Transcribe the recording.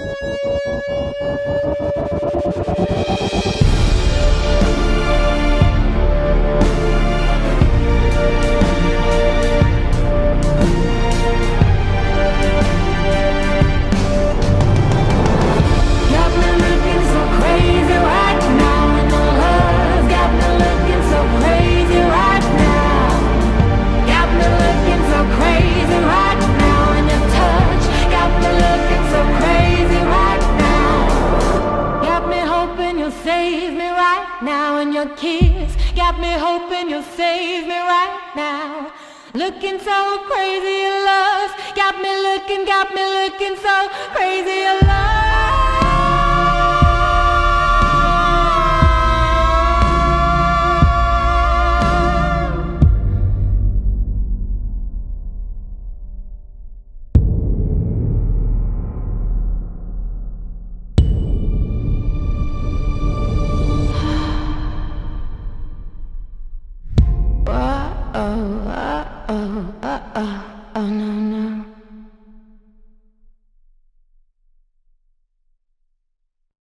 Thank you. And your kiss. Got me hoping you'll save me right now. Looking so crazy in love, got me looking, got me looking so crazy